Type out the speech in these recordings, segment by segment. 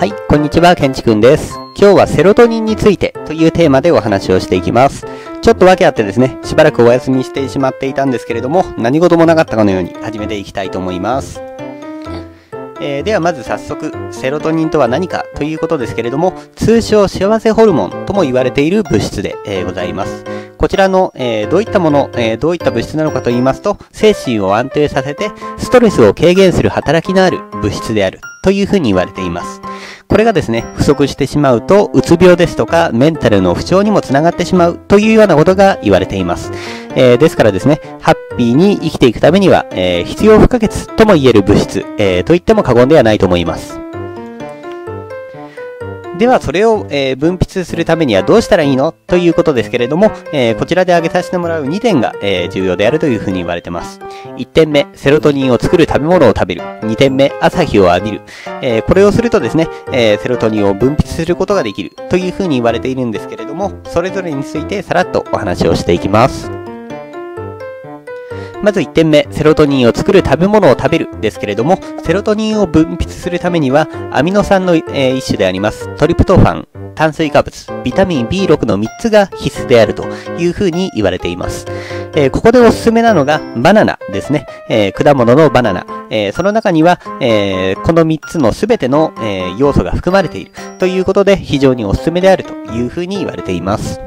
はい、こんにちは、ケンチくんです。今日はセロトニンについてというテーマでお話をしていきます。ちょっと訳あってですね、しばらくお休みしてしまっていたんですけれども、何事もなかったかのように始めていきたいと思います。えーではまず早速、セロトニンとは何かということですけれども、通称幸せホルモンとも言われている物質で、えーございます。こちらの、えーどういったもの、えーどういった物質なのかと言いますと、精神を安定させて、ストレスを軽減する働きのある物質であるというふうに言われています。これがですね、不足してしまうと、うつ病ですとか、メンタルの不調にもつながってしまうというようなことが言われています。えーですからですね、ハッピーに生きていくためには、えー必要不可欠とも言える物質、えーと言っても過言ではないと思います。では、それを、えー分泌するためにはどうしたらいいの？ということですけれども、えーこちらで挙げさせてもらう2点が、えー重要であるというふうに言われてます。1点目、セロトニンを作る食べ物を食べる。2点目、朝日を浴びる。えこれをするとですね、えセロトニンを分泌することができるというふうに言われているんですけれども、それぞれについてさらっとお話をしていきます。まず1点目、セロトニンを作る食べ物を食べるですけれども、セロトニンを分泌するためには、アミノ酸の、えー一種であります、トリプトファン、炭水化物、ビタミン B6 の3つが必須であるというふうに言われています。えーここでおすすめなのが、バナナですね。えー果物のバナナ。えーその中には、えーこの3つのすべての、えー要素が含まれているということで、非常におすすめであるというふうに言われています。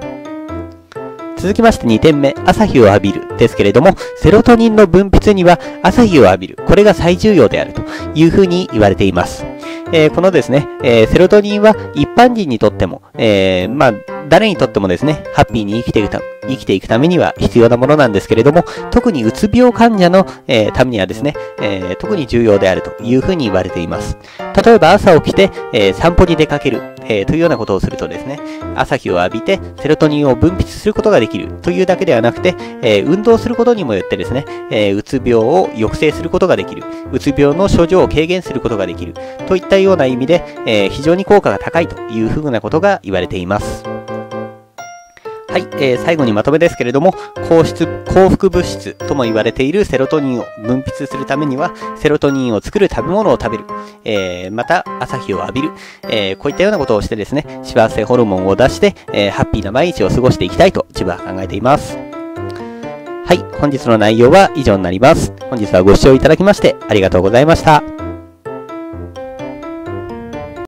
続きまして2点目、朝日を浴びるですけれども、セロトニンの分泌には朝日を浴びる。これが最重要であるというふうに言われています。えーこのですね、えーセロトニンは一般人にとっても、えーまあ、誰にとってもですね、ハッピーに生きていくた生きていくためには必要なものなんですけれども、特にうつ病患者の、えーためにはですね、えー特に重要であるというふうに言われています。例えば朝起きて、えー散歩に出かける、えーというようなことをするとですね、朝日を浴びてセロトニンを分泌することができる。というだけではなくて、えー運動することにもよってですね、えーうつ病を抑制することができる、うつ病の症状を軽減することができる。といったような意味で、え非常に効果が高いというふうなことが言われています。はい、えー最後にまとめですけれども、幸質、幸福物質とも言われているセロトニンを分泌するためには、セロトニンを作る食べ物を食べる、えーまた朝日を浴びる、えーこういったようなことをしてですね、幸せホルモンを出して、えーハッピーな毎日を過ごしていきたいと自分は考えています。はい、本日の内容は以上になります。本日はご視聴いただきましてありがとうございました。